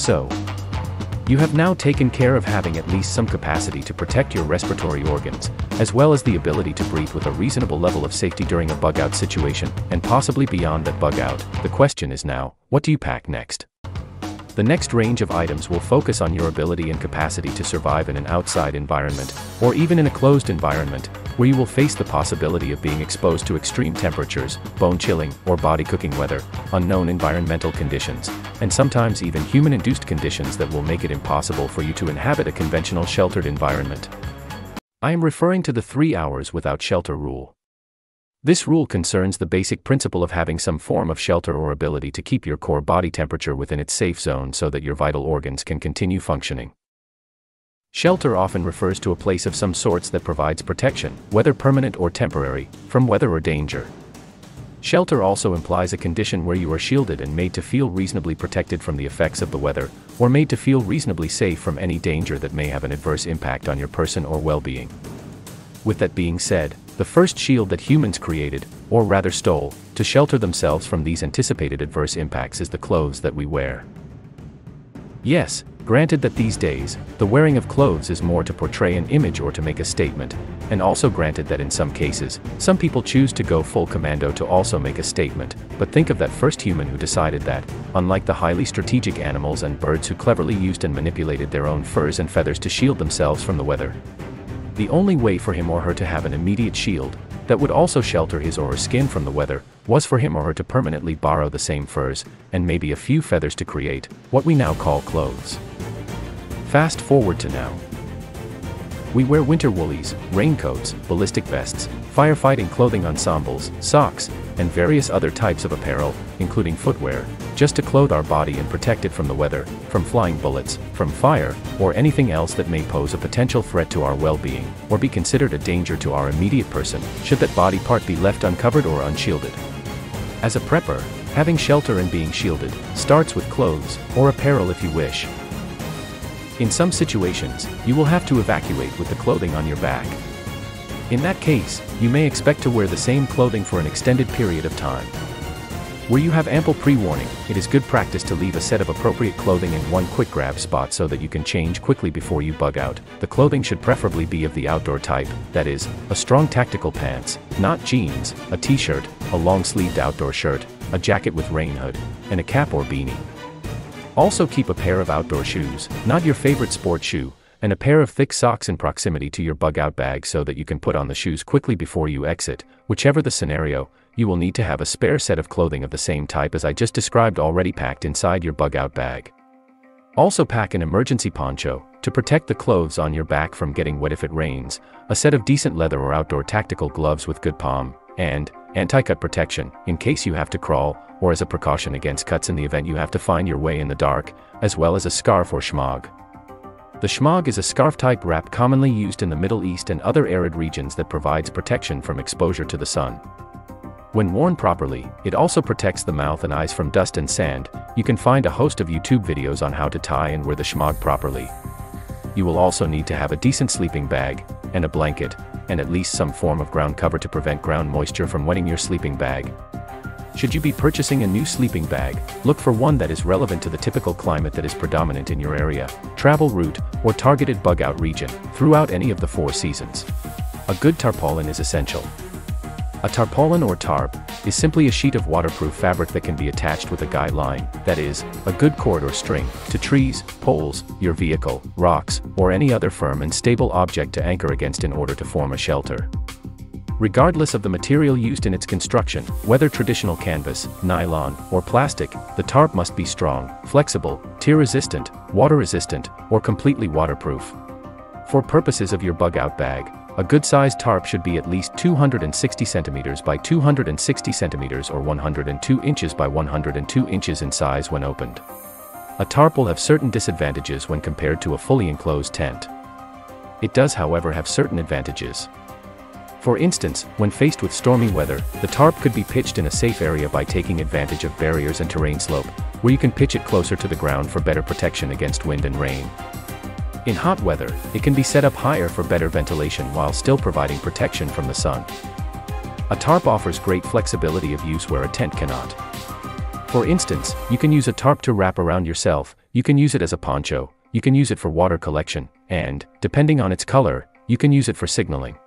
So, you have now taken care of having at least some capacity to protect your respiratory organs, as well as the ability to breathe with a reasonable level of safety during a bug out situation, and possibly beyond that bug out. The question is now, what do you pack next? The next range of items will focus on your ability and capacity to survive in an outside environment, or even in a closed environment, where you will face the possibility of being exposed to extreme temperatures, bone chilling, or body cooking weather, unknown environmental conditions, and sometimes even human induced conditions that will make it impossible for you to inhabit a conventional sheltered environment. I am referring to the three hours without shelter rule. This rule concerns the basic principle of having some form of shelter or ability to keep your core body temperature within its safe zone so that your vital organs can continue functioning. Shelter often refers to a place of some sorts that provides protection, whether permanent or temporary, from weather or danger. Shelter also implies a condition where you are shielded and made to feel reasonably protected from the effects of the weather, or made to feel reasonably safe from any danger that may have an adverse impact on your person or well being. With that being said, the first shield that humans created, or rather stole, to shelter themselves from these anticipated adverse impacts is the clothes that we wear. Yes, granted that these days, the wearing of clothes is more to portray an image or to make a statement, and also granted that in some cases, some people choose to go full commando to also make a statement, but think of that first human who decided that, unlike the highly strategic animals and birds who cleverly used and manipulated their own furs and feathers to shield themselves from the weather, the only way for him or her to have an immediate shield, that would also shelter his or her skin from the weather, was for him or her to permanently borrow the same furs, and maybe a few feathers to create, what we now call clothes. Fast forward to now. We wear winter woolies, raincoats, ballistic vests, firefighting clothing ensembles, socks, and various other types of apparel, including footwear, just to clothe our body and protect it from the weather, from flying bullets, from fire, or anything else that may pose a potential threat to our well-being, or be considered a danger to our immediate person, should that body part be left uncovered or unshielded. As a prepper, having shelter and being shielded, starts with clothes, or apparel if you wish. In some situations, you will have to evacuate with the clothing on your back. In that case, you may expect to wear the same clothing for an extended period of time. Where you have ample pre-warning, it is good practice to leave a set of appropriate clothing in one quick grab spot so that you can change quickly before you bug out. The clothing should preferably be of the outdoor type, that is, a strong tactical pants, not jeans, a t-shirt, a long-sleeved outdoor shirt, a jacket with rain hood, and a cap or beanie. Also keep a pair of outdoor shoes, not your favorite sport shoe, and a pair of thick socks in proximity to your bug out bag so that you can put on the shoes quickly before you exit. Whichever the scenario, you will need to have a spare set of clothing of the same type as I just described already packed inside your bug out bag. Also pack an emergency poncho, to protect the clothes on your back from getting wet if it rains, a set of decent leather or outdoor tactical gloves with good palm, and anti-cut protection, in case you have to crawl, or as a precaution against cuts in the event you have to find your way in the dark, as well as a scarf or shemagh. The shemagh is a scarf-type wrap commonly used in the Middle East and other arid regions that provides protection from exposure to the sun. When worn properly, it also protects the mouth and eyes from dust and sand. You can find a host of YouTube videos on how to tie and wear the shemagh properly. You will also need to have a decent sleeping bag, and a blanket, and at least some form of ground cover to prevent ground moisture from wetting your sleeping bag. Should you be purchasing a new sleeping bag, look for one that is relevant to the typical climate that is predominant in your area, travel route, or targeted bug out region, throughout any of the four seasons. A good tarpaulin is essential. A tarpaulin or tarp is simply a sheet of waterproof fabric that can be attached with a guy line, that is, a good cord or string, to trees, poles, your vehicle, rocks, or any other firm and stable object to anchor against in order to form a shelter. Regardless of the material used in its construction, whether traditional canvas, nylon, or plastic, the tarp must be strong, flexible, tear-resistant, water-resistant, or completely waterproof. For purposes of your bug-out bag, a good-sized tarp should be at least 260 centimeters by 260 centimeters or 102 inches by 102 inches in size when opened. A tarp will have certain disadvantages when compared to a fully enclosed tent. It does however have certain advantages. For instance, when faced with stormy weather, the tarp could be pitched in a safe area by taking advantage of barriers and terrain slope, where you can pitch it closer to the ground for better protection against wind and rain. In hot weather, it can be set up higher for better ventilation while still providing protection from the sun. A tarp offers great flexibility of use where a tent cannot. For instance, you can use a tarp to wrap around yourself, you can use it as a poncho, you can use it for water collection, and, depending on its color, you can use it for signaling.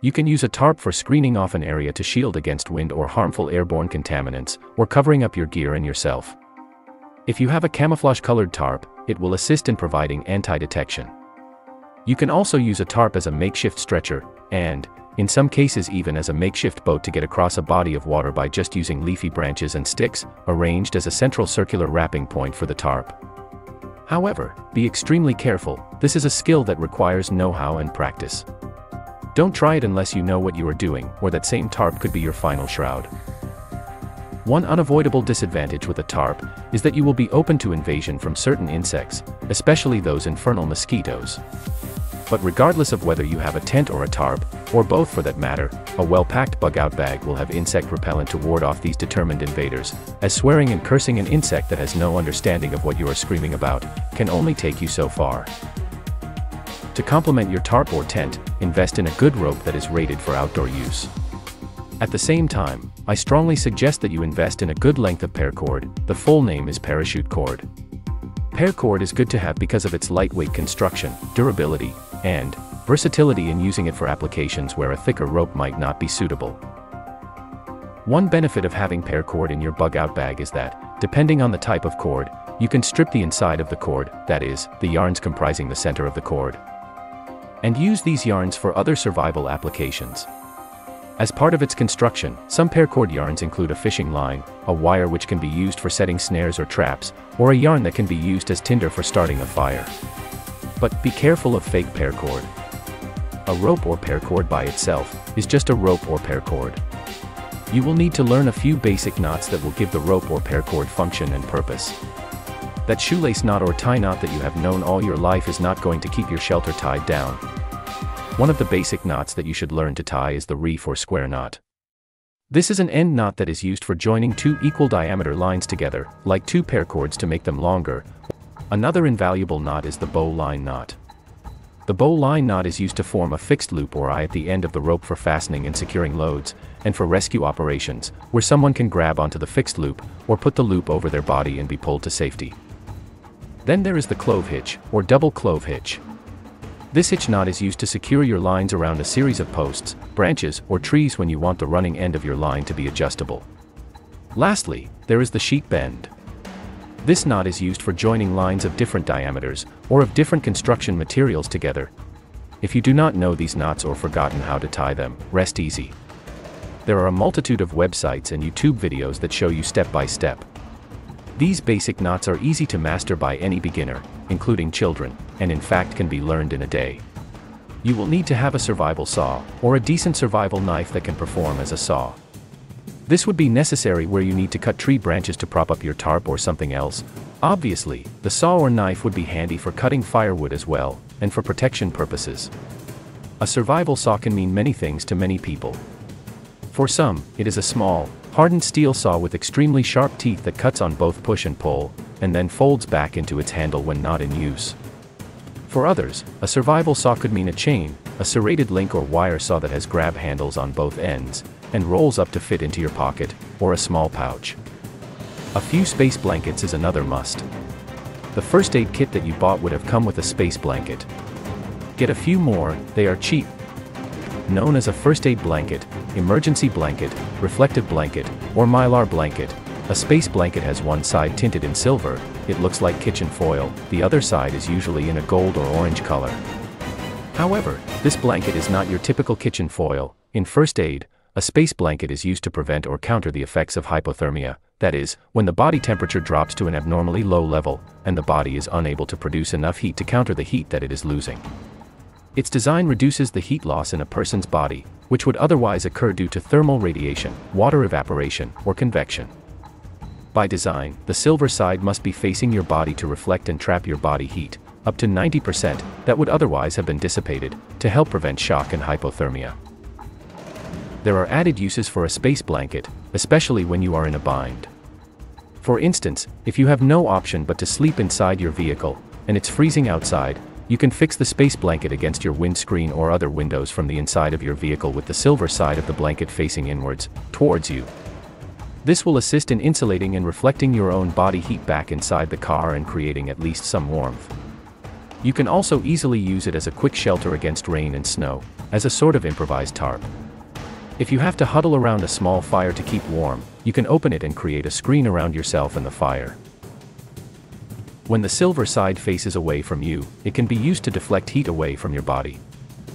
You can use a tarp for screening off an area to shield against wind or harmful airborne contaminants, or covering up your gear and yourself. If you have a camouflage-colored tarp, it will assist in providing anti-detection. You can also use a tarp as a makeshift stretcher, and, in some cases even as a makeshift boat to get across a body of water by just using leafy branches and sticks, arranged as a central circular wrapping point for the tarp. However, be extremely careful, this is a skill that requires know-how and practice. Don't try it unless you know what you are doing, or that same tarp could be your final shroud. One unavoidable disadvantage with a tarp is that you will be open to invasion from certain insects, especially those infernal mosquitoes. But regardless of whether you have a tent or a tarp, or both for that matter, a well-packed bug-out bag will have insect repellent to ward off these determined invaders, as swearing and cursing an insect that has no understanding of what you are screaming about, can only take you so far. To complement your tarp or tent, invest in a good rope that is rated for outdoor use. At the same time, I strongly suggest that you invest in a good length of paracord, the full name is parachute cord. Paracord is good to have because of its lightweight construction, durability, and versatility in using it for applications where a thicker rope might not be suitable. One benefit of having paracord in your bug-out bag is that, depending on the type of cord, you can strip the inside of the cord, that is, the yarns comprising the center of the cord, and use these yarns for other survival applications. As part of its construction, some paracord yarns include a fishing line, a wire which can be used for setting snares or traps, or a yarn that can be used as tinder for starting a fire. But be careful of fake paracord. A rope or paracord by itself is just a rope or paracord. You will need to learn a few basic knots that will give the rope or paracord function and purpose. That shoelace knot or tie knot that you have known all your life is not going to keep your shelter tied down. One of the basic knots that you should learn to tie is the reef or square knot. This is an end knot that is used for joining two equal diameter lines together, like two paracords to make them longer. Another invaluable knot is the bowline knot. The bowline knot is used to form a fixed loop or eye at the end of the rope for fastening and securing loads, and for rescue operations, where someone can grab onto the fixed loop, or put the loop over their body and be pulled to safety. Then there is the clove hitch, or double clove hitch. This hitch knot is used to secure your lines around a series of posts, branches, or trees when you want the running end of your line to be adjustable. Lastly, there is the sheet bend. This knot is used for joining lines of different diameters, or of different construction materials together. If you do not know these knots or forgotten how to tie them, rest easy. There are a multitude of websites and YouTube videos that show you step by step. These basic knots are easy to master by any beginner, including children, and in fact can be learned in a day. You will need to have a survival saw, or a decent survival knife that can perform as a saw. This would be necessary where you need to cut tree branches to prop up your tarp or something else. Obviously, the saw or knife would be handy for cutting firewood as well, and for protection purposes. A survival saw can mean many things to many people. For some, it is a small, hardened steel saw with extremely sharp teeth that cuts on both push and pull, and then folds back into its handle when not in use. For others, a survival saw could mean a chain, a serrated link or wire saw that has grab handles on both ends, and rolls up to fit into your pocket, or a small pouch. A few space blankets is another must. The first aid kit that you bought would have come with a space blanket. Get a few more, they are cheap, known as a first aid blanket, emergency blanket, reflective blanket, or mylar blanket. A space blanket has one side tinted in silver, it looks like kitchen foil, the other side is usually in a gold or orange color. However, this blanket is not your typical kitchen foil. In first aid, a space blanket is used to prevent or counter the effects of hypothermia, that is, when the body temperature drops to an abnormally low level, and the body is unable to produce enough heat to counter the heat that it is losing. Its design reduces the heat loss in a person's body, which would otherwise occur due to thermal radiation, water evaporation, or convection. By design, the silver side must be facing your body to reflect and trap your body heat, up to 90% that would otherwise have been dissipated, to help prevent shock and hypothermia. There are added uses for a space blanket, especially when you are in a bind. For instance, if you have no option but to sleep inside your vehicle, and it's freezing outside, you can fix the space blanket against your windscreen or other windows from the inside of your vehicle with the silver side of the blanket facing inwards, towards you. This will assist in insulating and reflecting your own body heat back inside the car and creating at least some warmth. You can also easily use it as a quick shelter against rain and snow, as a sort of improvised tarp. If you have to huddle around a small fire to keep warm, you can open it and create a screen around yourself and the fire. When the silver side faces away from you, it can be used to deflect heat away from your body.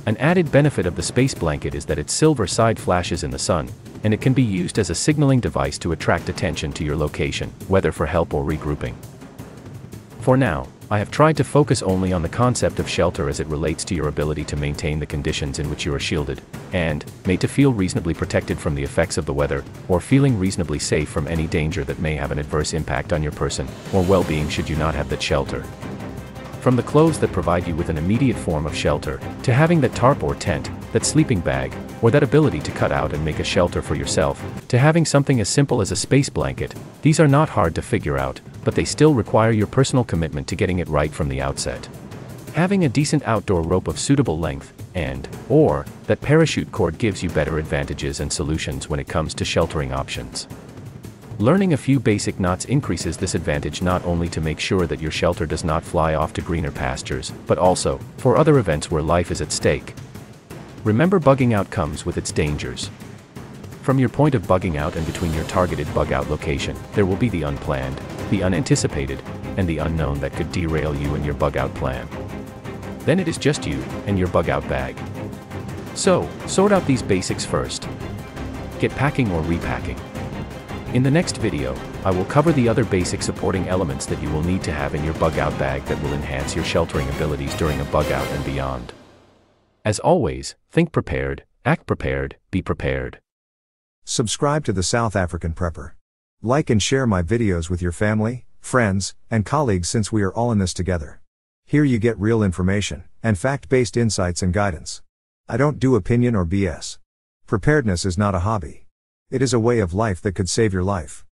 An added benefit of the space blanket is that its silver side flashes in the sun, and it can be used as a signaling device to attract attention to your location, whether for help or regrouping. For now, I have tried to focus only on the concept of shelter as it relates to your ability to maintain the conditions in which you are shielded, and, made to feel reasonably protected from the effects of the weather, or feeling reasonably safe from any danger that may have an adverse impact on your person, or well-being should you not have that shelter. From the clothes that provide you with an immediate form of shelter, to having that tarp or tent, that sleeping bag, or that ability to cut out and make a shelter for yourself, to having something as simple as a space blanket, these are not hard to figure out, but they still require your personal commitment to getting it right from the outset. Having a decent outdoor rope of suitable length, and, or, that parachute cord gives you better advantages and solutions when it comes to sheltering options. Learning a few basic knots increases this advantage not only to make sure that your shelter does not fly off to greener pastures, but also, for other events where life is at stake. Remember bugging out comes with its dangers. From your point of bugging out and between your targeted bug out location, there will be the unplanned, the unanticipated, and the unknown that could derail you and your bug out plan. Then it is just you and your bug out bag. So, sort out these basics first. Get packing or repacking. In the next video, I will cover the other basic supporting elements that you will need to have in your bug out bag that will enhance your sheltering abilities during a bug out and beyond. As always, think prepared, act prepared, be prepared. Subscribe to the South African Prepper. Like and share my videos with your family, friends, and colleagues since we are all in this together. Here you get real information, and fact based insights and guidance. I don't do opinion or BS. Preparedness is not a hobby. It is a way of life that could save your life.